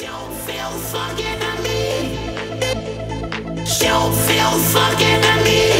Don't feel fucking at me. Don't feel fucking at me.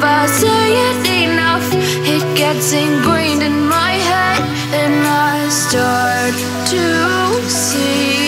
if I say it enough It gets ingrained in my head And I start to see.